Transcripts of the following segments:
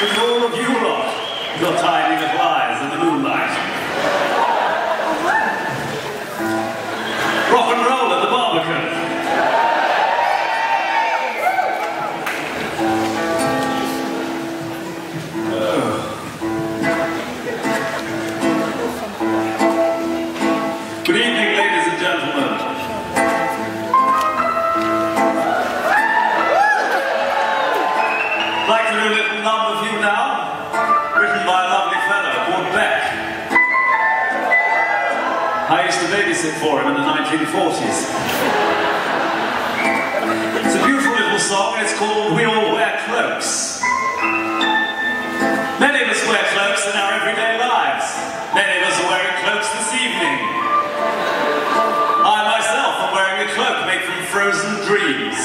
with all of you your tiny in the moonlight. Rock and roll I used to babysit for him in the 1940s. It's a beautiful little song, it's called We All Wear Cloaks. Many of us wear cloaks in our everyday lives. Many of us are wearing cloaks this evening. I myself am wearing a cloak made from frozen dreams.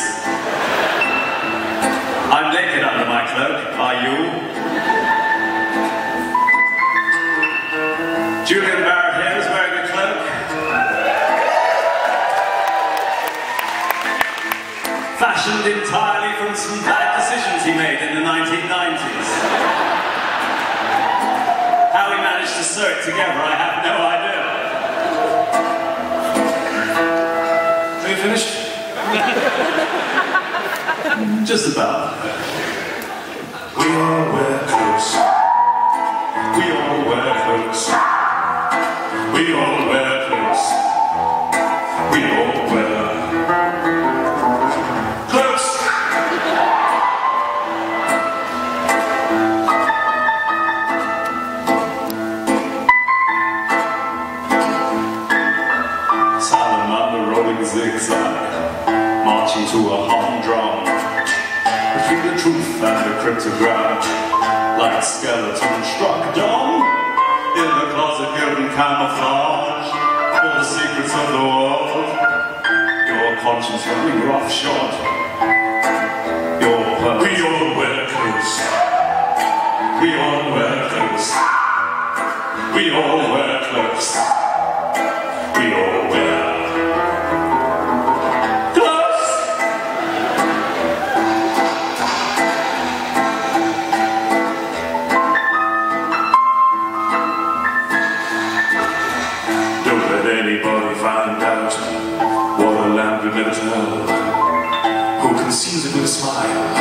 Fashioned entirely from some bad decisions he made in the 1990s. How he managed to sew it together, I have no idea. Are you finished? Just about. We all wear clothes. Marching to a humdrum between the truth and the cryptogram, like a skeleton struck dumb in the closet given camouflage for the secrets of the world. Your conscience running roughshod. Your purpose. We all wear clothes. We all wear clothes. We all wear Conceals it with a smile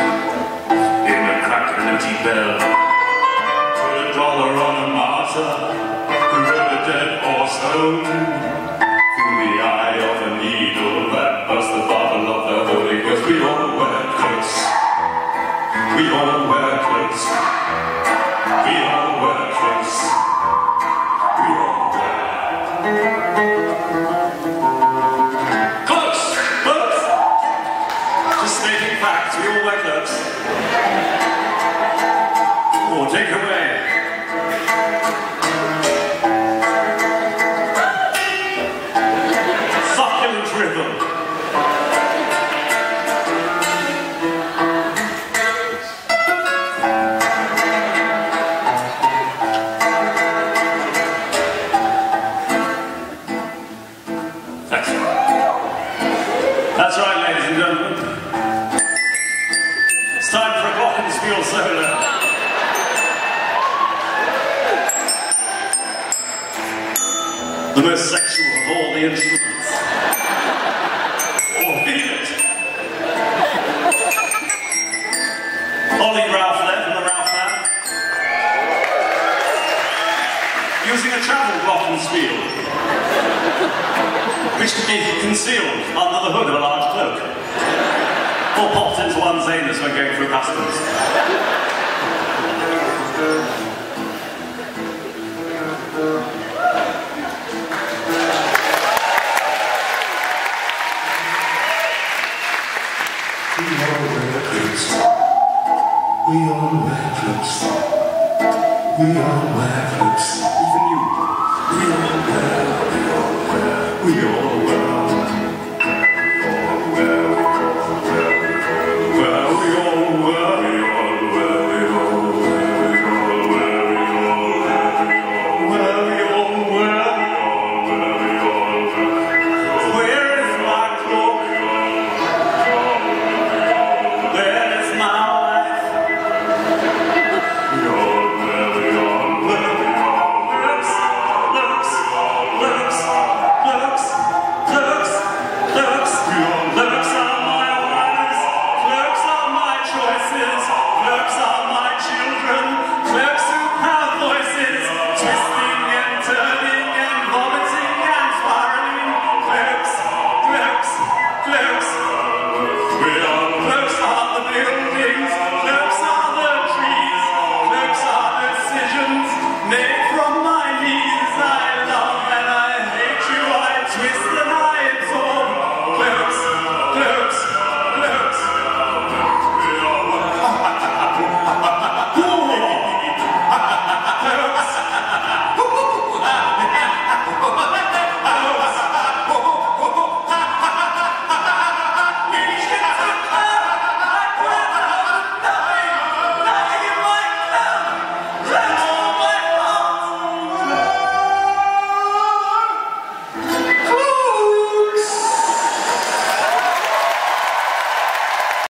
in the crack of an empty bell? Put a dollar on a martyr who read a dead or stone. Through the eye of Oh, take away. Of all the instruments. Oh, feel it. Oly Ralfe there from the Ralfe Band. Using a travel glockenspiel which can be concealed under the hood of a large cloak, or popped into one's anus when going through customs. all wear capes. We all wear. We all wear you. We all we we all